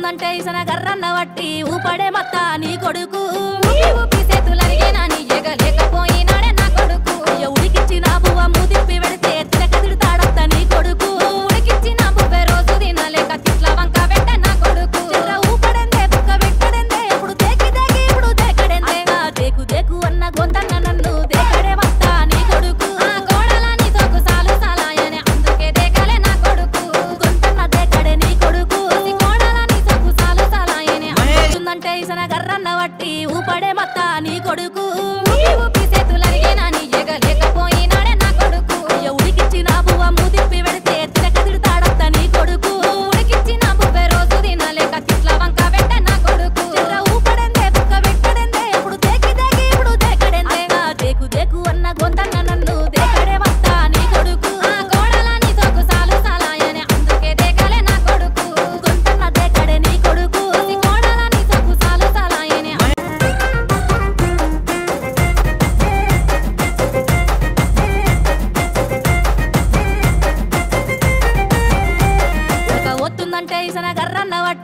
ఉందంటే ఇసన గర్రన్న బట్టి ఊపడే మత్త నీ కొడుకు. పట్టేసిన గర్రన్న వట్టి ఊపడే మత్త నీ కొడుకు. ईसना गर्र नवट